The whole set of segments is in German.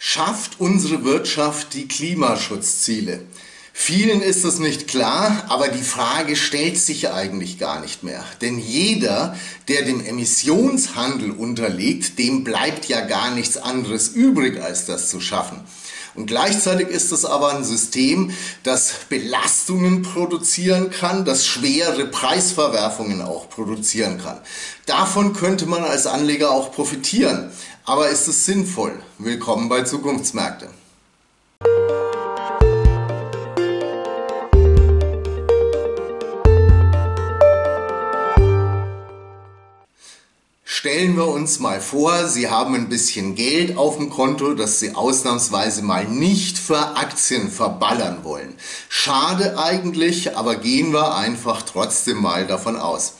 Schafft unsere Wirtschaft die Klimaschutzziele? Vielen ist es nicht klar, aber die Frage stellt sich eigentlich gar nicht mehr. Denn jeder, der dem Emissionshandel unterliegt, dem bleibt ja gar nichts anderes übrig, als das zu schaffen. Und gleichzeitig ist es aber ein System, das Belastungen produzieren kann, das schwere Preisverwerfungen auch produzieren kann. Davon könnte man als Anleger auch profitieren. Aber ist es sinnvoll? Willkommen bei Zukunftsmärkte. Stellen wir uns mal vor, Sie haben ein bisschen Geld auf dem Konto, das Sie ausnahmsweise mal nicht für Aktien verballern wollen. Schade eigentlich, aber gehen wir einfach trotzdem mal davon aus.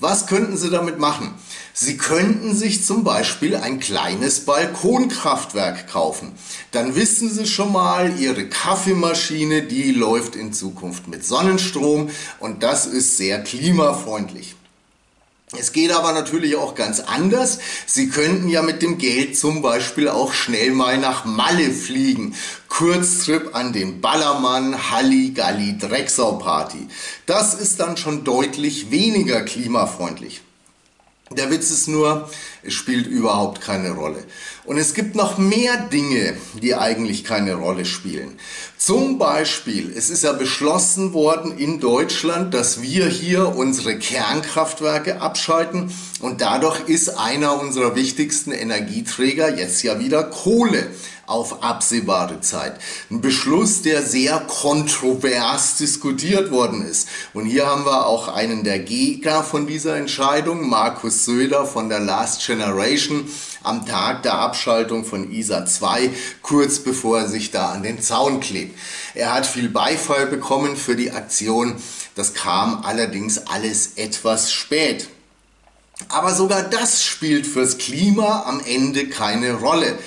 Was könnten Sie damit machen? Sie könnten sich zum Beispiel ein kleines Balkonkraftwerk kaufen. Dann wissen Sie schon mal, Ihre Kaffeemaschine, die läuft in Zukunft mit Sonnenstrom und das ist sehr klimafreundlich. Es geht aber natürlich auch ganz anders. Sie könnten ja mit dem Geld zum Beispiel auch schnell mal nach Malle fliegen. Kurztrip an den Ballermann, Halligalli, Drecksau Party. Das ist dann schon deutlich weniger klimafreundlich. Der Witz ist nur, es spielt überhaupt keine Rolle. Und es gibt noch mehr Dinge, die eigentlich keine Rolle spielen. Zum Beispiel, es ist ja beschlossen worden in Deutschland, dass wir hier unsere Kernkraftwerke abschalten und dadurch ist einer unserer wichtigsten Energieträger jetzt ja wieder Kohle auf absehbare Zeit. Ein Beschluss, der sehr kontrovers diskutiert worden ist. Und hier haben wir auch einen der Gegner von dieser Entscheidung, Markus Söder von der Last Generation, am Tag der Abschaltung von ISA 2, kurz bevor er sich da an den Zaun klebt. Er hat viel Beifall bekommen für die Aktion. Das kam allerdings alles etwas spät. Aber sogar das spielt fürs Klima am Ende keine Rolle.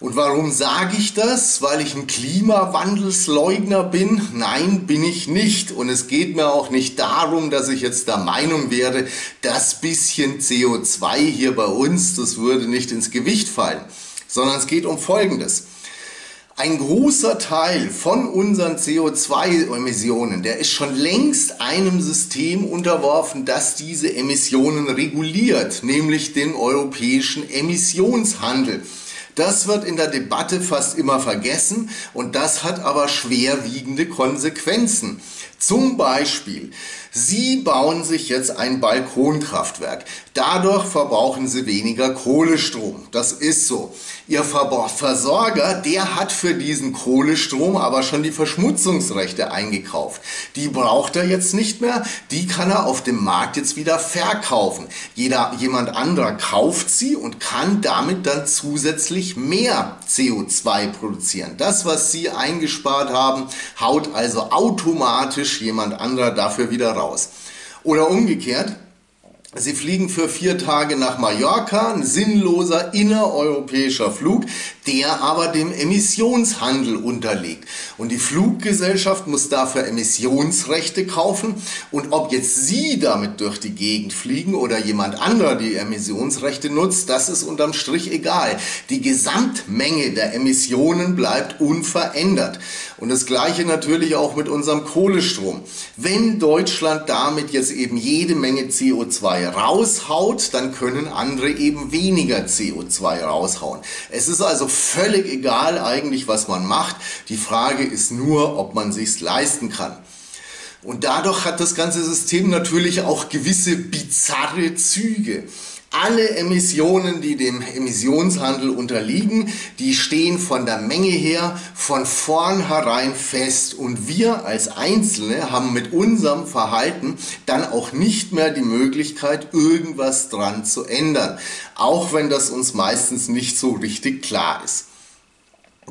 Und warum sage ich das? Weil ich ein Klimawandelsleugner bin? Nein, bin ich nicht. Und es geht mir auch nicht darum, dass ich jetzt der Meinung wäre, das bisschen CO2 hier bei uns, das würde nicht ins Gewicht fallen. Sondern es geht um Folgendes. Ein großer Teil von unseren CO2-Emissionen, der ist schon längst einem System unterworfen, das diese Emissionen reguliert, nämlich dem europäischen Emissionshandel. Das wird in der Debatte fast immer vergessen und das hat aber schwerwiegende Konsequenzen. Zum Beispiel, Sie bauen sich jetzt ein Balkonkraftwerk. Dadurch verbrauchen Sie weniger Kohlestrom. Das ist so. Ihr Versorger, der hat für diesen Kohlestrom aber schon die Verschmutzungsrechte eingekauft. Die braucht er jetzt nicht mehr. Die kann er auf dem Markt jetzt wieder verkaufen. Jeder, jemand anderer kauft sie und kann damit dann zusätzlich mehr CO2 produzieren. Das, was Sie eingespart haben, haut also automatisch jemand anderer dafür wieder raus. Oder umgekehrt, Sie fliegen für vier Tage nach Mallorca, ein sinnloser innereuropäischer Flug, der aber dem Emissionshandel unterliegt. Und die Fluggesellschaft muss dafür Emissionsrechte kaufen. Und ob jetzt Sie damit durch die Gegend fliegen oder jemand anderer die Emissionsrechte nutzt, das ist unterm Strich egal. Die Gesamtmenge der Emissionen bleibt unverändert. Und das gleiche natürlich auch mit unserem Kohlestrom. Wenn Deutschland damit jetzt eben jede Menge CO2 raushaut, dann können andere eben weniger CO2 raushauen. Es ist also völlig egal eigentlich, was man macht. Die Frage ist nur, ob man sich's leisten kann. Und dadurch hat das ganze System natürlich auch gewisse bizarre Züge. Alle Emissionen, die dem Emissionshandel unterliegen, die stehen von der Menge her von vornherein fest und wir als Einzelne haben mit unserem Verhalten dann auch nicht mehr die Möglichkeit, irgendwas dran zu ändern, auch wenn das uns meistens nicht so richtig klar ist.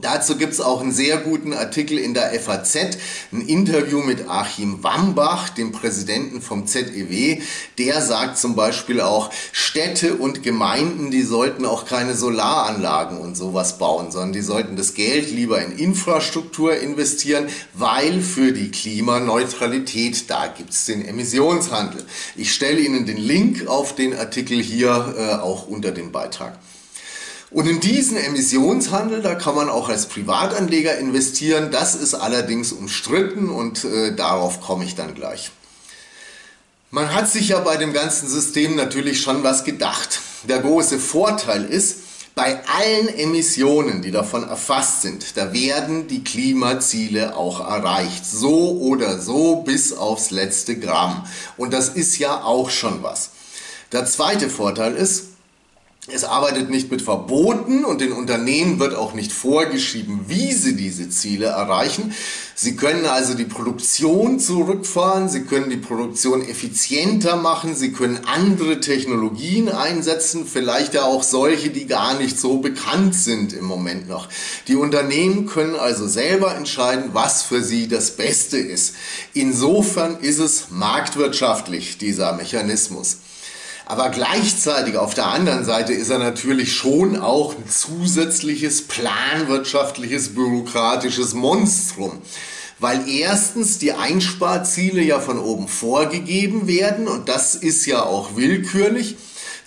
Dazu gibt es auch einen sehr guten Artikel in der FAZ, ein Interview mit Achim Wambach, dem Präsidenten vom ZEW. Der sagt zum Beispiel auch, Städte und Gemeinden, die sollten auch keine Solaranlagen und sowas bauen, sondern die sollten das Geld lieber in Infrastruktur investieren, weil für die Klimaneutralität, da gibt es den Emissionshandel. Ich stelle Ihnen den Link auf den Artikel hier äh, auch unter dem Beitrag. Und in diesen Emissionshandel, da kann man auch als Privatanleger investieren. Das ist allerdings umstritten und äh, darauf komme ich dann gleich. Man hat sich ja bei dem ganzen System natürlich schon was gedacht. Der große Vorteil ist, bei allen Emissionen, die davon erfasst sind, da werden die Klimaziele auch erreicht. So oder so bis aufs letzte Gramm. Und das ist ja auch schon was. Der zweite Vorteil ist, es arbeitet nicht mit Verboten und den Unternehmen wird auch nicht vorgeschrieben, wie sie diese Ziele erreichen. Sie können also die Produktion zurückfahren, sie können die Produktion effizienter machen, sie können andere Technologien einsetzen, vielleicht ja auch solche, die gar nicht so bekannt sind im Moment noch. Die Unternehmen können also selber entscheiden, was für sie das Beste ist. Insofern ist es marktwirtschaftlich, dieser Mechanismus. Aber gleichzeitig auf der anderen Seite ist er natürlich schon auch ein zusätzliches planwirtschaftliches, bürokratisches Monstrum. Weil erstens die Einsparziele ja von oben vorgegeben werden und das ist ja auch willkürlich.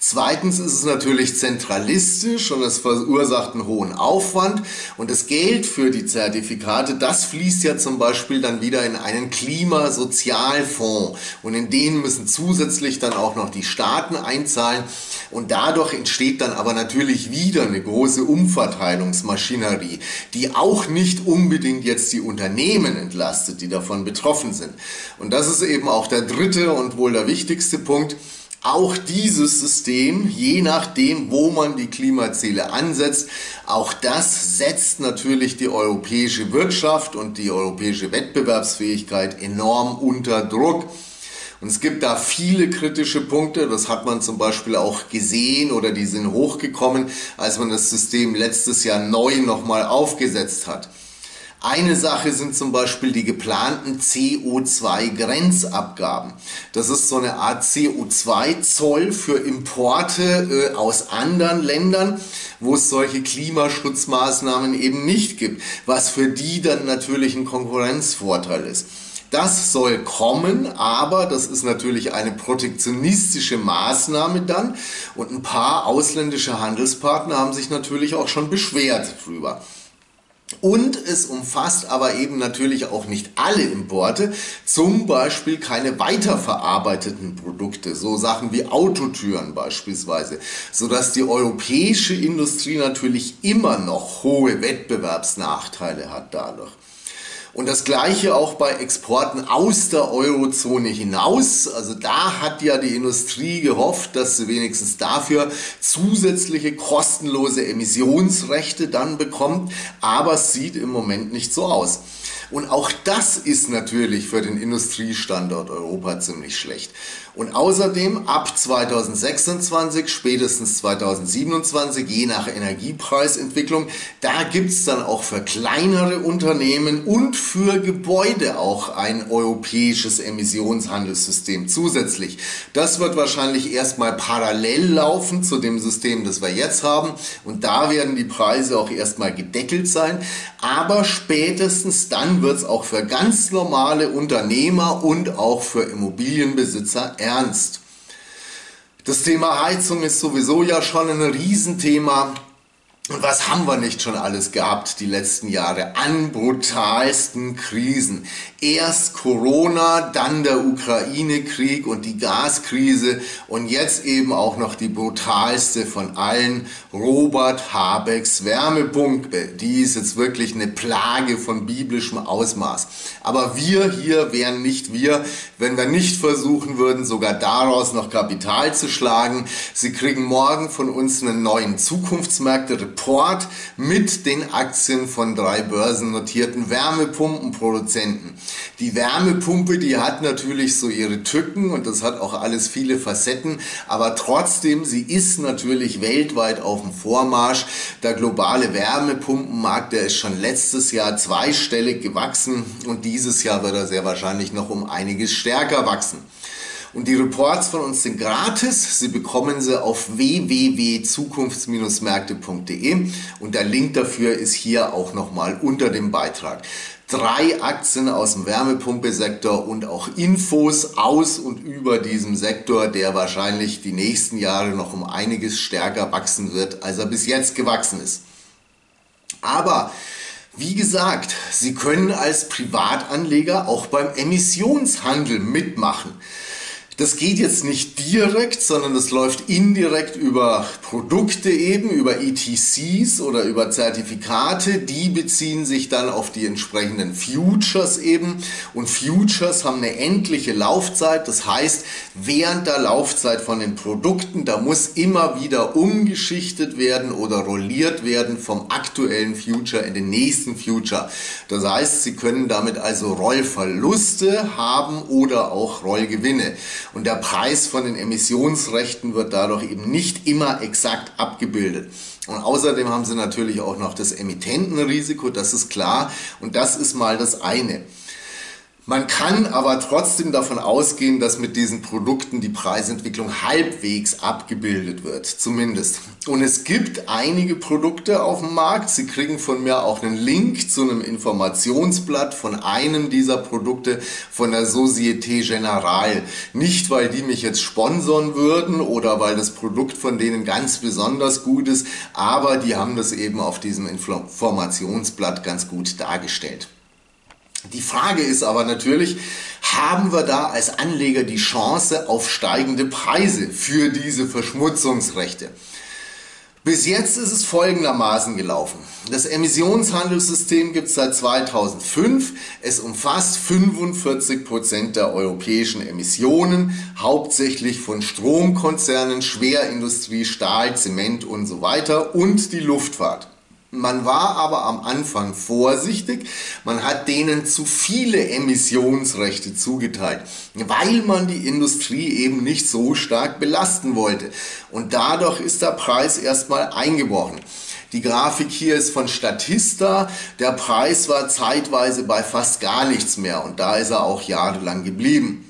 Zweitens ist es natürlich zentralistisch und es verursacht einen hohen Aufwand. Und das Geld für die Zertifikate, das fließt ja zum Beispiel dann wieder in einen Klimasozialfonds. Und in den müssen zusätzlich dann auch noch die Staaten einzahlen. Und dadurch entsteht dann aber natürlich wieder eine große Umverteilungsmaschinerie, die auch nicht unbedingt jetzt die Unternehmen entlastet, die davon betroffen sind. Und das ist eben auch der dritte und wohl der wichtigste Punkt. Auch dieses System, je nachdem, wo man die Klimaziele ansetzt, auch das setzt natürlich die europäische Wirtschaft und die europäische Wettbewerbsfähigkeit enorm unter Druck. Und es gibt da viele kritische Punkte, das hat man zum Beispiel auch gesehen oder die sind hochgekommen, als man das System letztes Jahr neu nochmal aufgesetzt hat. Eine Sache sind zum Beispiel die geplanten CO2-Grenzabgaben. Das ist so eine Art CO2-Zoll für Importe äh, aus anderen Ländern, wo es solche Klimaschutzmaßnahmen eben nicht gibt, was für die dann natürlich ein Konkurrenzvorteil ist. Das soll kommen, aber das ist natürlich eine protektionistische Maßnahme dann und ein paar ausländische Handelspartner haben sich natürlich auch schon beschwert drüber. Und es umfasst aber eben natürlich auch nicht alle Importe, zum Beispiel keine weiterverarbeiteten Produkte, so Sachen wie Autotüren beispielsweise, sodass die europäische Industrie natürlich immer noch hohe Wettbewerbsnachteile hat dadurch. Und das gleiche auch bei Exporten aus der Eurozone hinaus. Also da hat ja die Industrie gehofft, dass sie wenigstens dafür zusätzliche kostenlose Emissionsrechte dann bekommt. Aber es sieht im Moment nicht so aus. Und auch das ist natürlich für den Industriestandort Europa ziemlich schlecht. Und außerdem ab 2026, spätestens 2027, je nach Energiepreisentwicklung, da gibt's dann auch für kleinere Unternehmen und für Gebäude auch ein europäisches Emissionshandelssystem zusätzlich. Das wird wahrscheinlich erstmal parallel laufen zu dem System, das wir jetzt haben. Und da werden die Preise auch erstmal gedeckelt sein. Aber spätestens dann wird's auch für ganz normale Unternehmer und auch für Immobilienbesitzer ernst. Das Thema Heizung ist sowieso ja schon ein Riesenthema. Und was haben wir nicht schon alles gehabt die letzten Jahre an brutalsten Krisen? Erst Corona, dann der Ukraine-Krieg und die Gaskrise und jetzt eben auch noch die brutalste von allen, Robert Habecks Wärmepumpe. Die ist jetzt wirklich eine Plage von biblischem Ausmaß. Aber wir hier wären nicht wir, wenn wir nicht versuchen würden, sogar daraus noch Kapital zu schlagen. Sie kriegen morgen von uns einen neuen Zukunftsmärkte-Report mit den Aktien von drei börsennotierten Wärmepumpenproduzenten. Die Wärmepumpe, die hat natürlich so ihre Tücken und das hat auch alles viele Facetten, aber trotzdem, sie ist natürlich weltweit auf dem Vormarsch. Der globale Wärmepumpenmarkt, der ist schon letztes Jahr zweistellig gewachsen und dieses Jahr wird er sehr wahrscheinlich noch um einiges stärker wachsen. Und die Reports von uns sind gratis. Sie bekommen sie auf www.zukunfts-märkte.de und der Link dafür ist hier auch nochmal unter dem Beitrag drei Aktien aus dem Wärmepumpesektor und auch Infos aus und über diesem Sektor, der wahrscheinlich die nächsten Jahre noch um einiges stärker wachsen wird, als er bis jetzt gewachsen ist. Aber wie gesagt, Sie können als Privatanleger auch beim Emissionshandel mitmachen. Das geht jetzt nicht direkt, sondern das läuft indirekt über Produkte eben, über ETCs oder über Zertifikate. Die beziehen sich dann auf die entsprechenden Futures eben. Und Futures haben eine endliche Laufzeit. Das heißt, während der Laufzeit von den Produkten, da muss immer wieder umgeschichtet werden oder rolliert werden vom aktuellen Future in den nächsten Future. Das heißt, Sie können damit also Rollverluste haben oder auch Rollgewinne. Und der Preis von den Emissionsrechten wird dadurch eben nicht immer exakt abgebildet. Und außerdem haben sie natürlich auch noch das Emittentenrisiko, das ist klar. Und das ist mal das eine. Man kann aber trotzdem davon ausgehen, dass mit diesen Produkten die Preisentwicklung halbwegs abgebildet wird, zumindest. Und es gibt einige Produkte auf dem Markt. Sie kriegen von mir auch einen Link zu einem Informationsblatt von einem dieser Produkte von der Societe Generale. Nicht, weil die mich jetzt sponsern würden oder weil das Produkt von denen ganz besonders gut ist, aber die haben das eben auf diesem Informationsblatt ganz gut dargestellt. Die Frage ist aber natürlich, haben wir da als Anleger die Chance auf steigende Preise für diese Verschmutzungsrechte? Bis jetzt ist es folgendermaßen gelaufen. Das Emissionshandelssystem gibt es seit 2005. Es umfasst 45 Prozent der europäischen Emissionen, hauptsächlich von Stromkonzernen, Schwerindustrie, Stahl, Zement und so weiter und die Luftfahrt. Man war aber am Anfang vorsichtig, man hat denen zu viele Emissionsrechte zugeteilt, weil man die Industrie eben nicht so stark belasten wollte. Und dadurch ist der Preis erstmal eingebrochen. Die Grafik hier ist von Statista. Der Preis war zeitweise bei fast gar nichts mehr und da ist er auch jahrelang geblieben.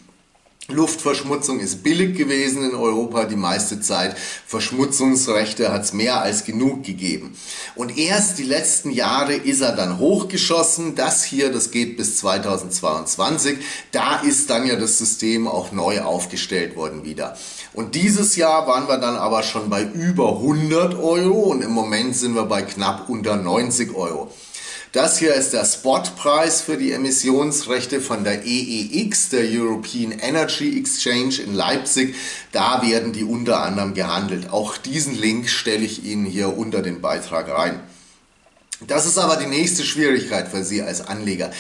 Luftverschmutzung ist billig gewesen in Europa die meiste Zeit. Verschmutzungsrechte hat es mehr als genug gegeben. Und erst die letzten Jahre ist er dann hochgeschossen. Das hier, das geht bis 2022. Da ist dann ja das System auch neu aufgestellt worden wieder. Und dieses Jahr waren wir dann aber schon bei über 100 Euro und im Moment sind wir bei knapp unter 90 Euro. Das hier ist der Spotpreis für die Emissionsrechte von der EEX, der European Energy Exchange in Leipzig. Da werden die unter anderem gehandelt. Auch diesen Link stelle ich Ihnen hier unter den Beitrag rein. Das ist aber die nächste Schwierigkeit für Sie als Anleger.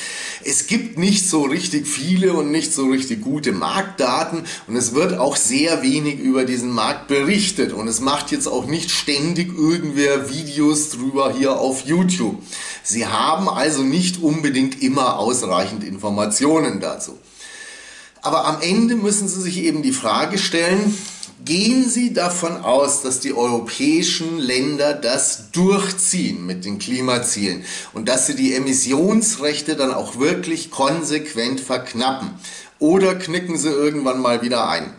Es gibt nicht so richtig viele und nicht so richtig gute Marktdaten und es wird auch sehr wenig über diesen Markt berichtet und es macht jetzt auch nicht ständig irgendwer Videos drüber hier auf YouTube. Sie haben also nicht unbedingt immer ausreichend Informationen dazu. Aber am Ende müssen Sie sich eben die Frage stellen, Gehen Sie davon aus, dass die europäischen Länder das durchziehen mit den Klimazielen und dass sie die Emissionsrechte dann auch wirklich konsequent verknappen? Oder knicken sie irgendwann mal wieder ein?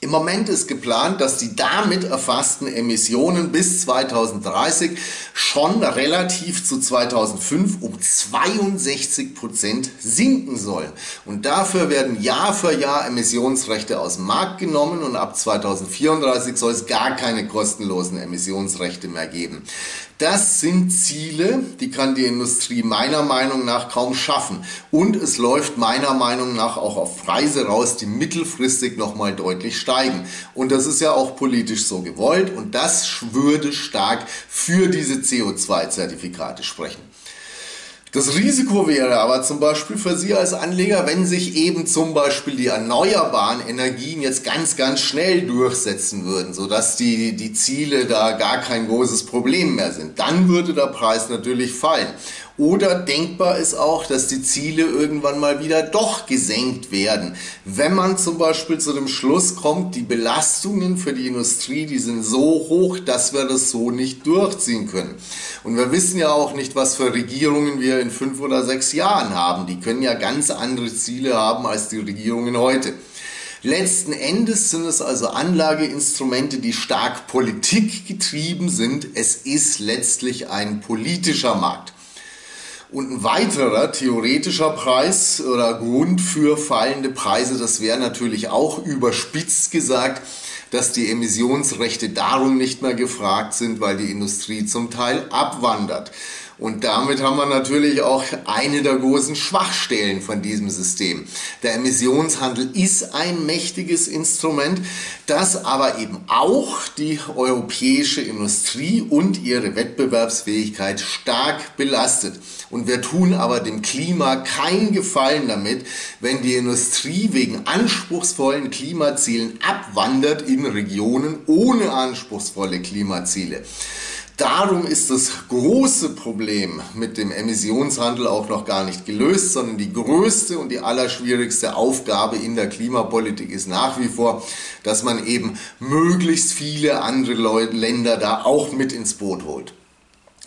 Im Moment ist geplant, dass die damit erfassten Emissionen bis 2030 schon relativ zu 2005 um 62 Prozent sinken sollen. Und dafür werden Jahr für Jahr Emissionsrechte aus dem Markt genommen und ab 2034 soll es gar keine kostenlosen Emissionsrechte mehr geben. Das sind Ziele, die kann die Industrie meiner Meinung nach kaum schaffen. Und es läuft meiner Meinung nach auch auf Preise raus, die mittelfristig nochmal deutlich steigen. Und das ist ja auch politisch so gewollt und das würde stark für diese CO2-Zertifikate sprechen. Das Risiko wäre aber zum Beispiel für Sie als Anleger, wenn sich eben zum Beispiel die erneuerbaren Energien jetzt ganz, ganz schnell durchsetzen würden, sodass die, die Ziele da gar kein großes Problem mehr sind. Dann würde der Preis natürlich fallen. Oder denkbar ist auch, dass die Ziele irgendwann mal wieder doch gesenkt werden. Wenn man zum Beispiel zu dem Schluss kommt, die Belastungen für die Industrie, die sind so hoch, dass wir das so nicht durchziehen können. Und wir wissen ja auch nicht, was für Regierungen wir in fünf oder sechs Jahren haben. Die können ja ganz andere Ziele haben als die Regierungen heute. Letzten Endes sind es also Anlageinstrumente, die stark politikgetrieben sind. Es ist letztlich ein politischer Markt. Und ein weiterer theoretischer Preis oder Grund für fallende Preise, das wäre natürlich auch überspitzt gesagt, dass die Emissionsrechte darum nicht mehr gefragt sind, weil die Industrie zum Teil abwandert. Und damit haben wir natürlich auch eine der großen Schwachstellen von diesem System. Der Emissionshandel ist ein mächtiges Instrument, das aber eben auch die europäische Industrie und ihre Wettbewerbsfähigkeit stark belastet. Und wir tun aber dem Klima keinen Gefallen damit, wenn die Industrie wegen anspruchsvollen Klimazielen abwandert in Regionen ohne anspruchsvolle Klimaziele. Darum ist das große Problem mit dem Emissionshandel auch noch gar nicht gelöst, sondern die größte und die allerschwierigste Aufgabe in der Klimapolitik ist nach wie vor, dass man eben möglichst viele andere Länder da auch mit ins Boot holt.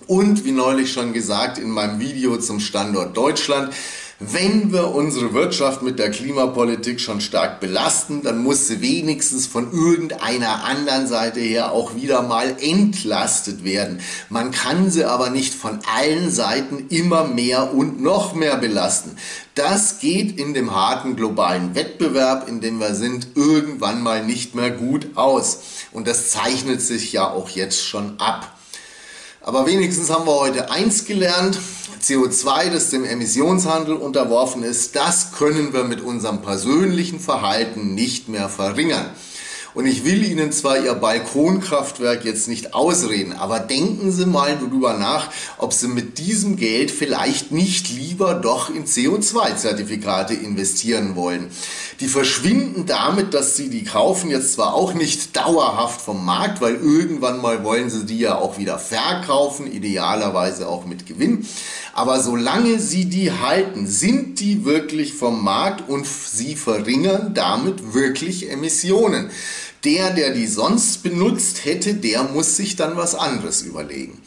Und wie neulich schon gesagt in meinem Video zum Standort Deutschland, wenn wir unsere Wirtschaft mit der Klimapolitik schon stark belasten, dann muss sie wenigstens von irgendeiner anderen Seite her auch wieder mal entlastet werden. Man kann sie aber nicht von allen Seiten immer mehr und noch mehr belasten. Das geht in dem harten globalen Wettbewerb, in dem wir sind, irgendwann mal nicht mehr gut aus. Und das zeichnet sich ja auch jetzt schon ab. Aber wenigstens haben wir heute eins gelernt. CO2, das dem Emissionshandel unterworfen ist, das können wir mit unserem persönlichen Verhalten nicht mehr verringern. Und ich will Ihnen zwar Ihr Balkonkraftwerk jetzt nicht ausreden, aber denken Sie mal darüber nach, ob Sie mit diesem Geld vielleicht nicht lieber doch in CO2-Zertifikate investieren wollen. Die verschwinden damit, dass Sie die kaufen, jetzt zwar auch nicht dauerhaft vom Markt, weil irgendwann mal wollen Sie die ja auch wieder verkaufen, idealerweise auch mit Gewinn. Aber solange Sie die halten, sind die wirklich vom Markt und Sie verringern damit wirklich Emissionen. Der, der die sonst benutzt hätte, der muss sich dann was anderes überlegen.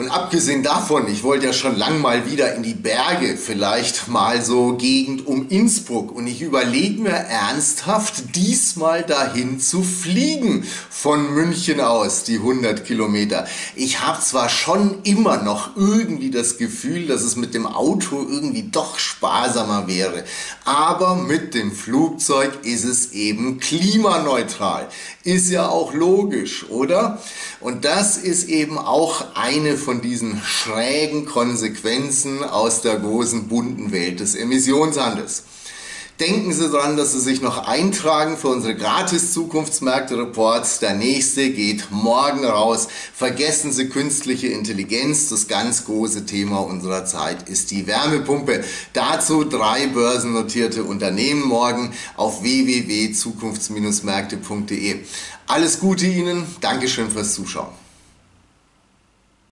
Und abgesehen davon, ich wollte ja schon lang mal wieder in die Berge, vielleicht mal so Gegend um Innsbruck. Und ich überlege mir ernsthaft, diesmal dahin zu fliegen von München aus, die 100 Kilometer. Ich habe zwar schon immer noch irgendwie das Gefühl, dass es mit dem Auto irgendwie doch sparsamer wäre. Aber mit dem Flugzeug ist es eben klimaneutral. Ist ja auch logisch, oder? Und das ist eben auch eine von diesen schrägen Konsequenzen aus der großen bunten Welt des Emissionshandels. Denken Sie daran, dass Sie sich noch eintragen für unsere gratis Zukunftsmärkte-Reports. Der nächste geht morgen raus. Vergessen Sie künstliche Intelligenz. Das ganz große Thema unserer Zeit ist die Wärmepumpe. Dazu drei börsennotierte Unternehmen morgen auf www.zukunfts-märkte.de. Alles Gute Ihnen. Dankeschön fürs Zuschauen.